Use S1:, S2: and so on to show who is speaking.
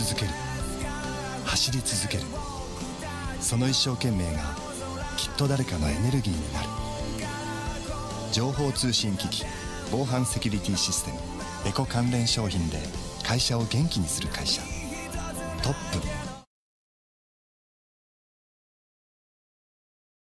S1: 走り続ける。その一生懸命がきっと誰かのエネルギーになる。情報通信機器防犯セキュリティシステムエコ関連商品で会社を元気にする会社。トップ。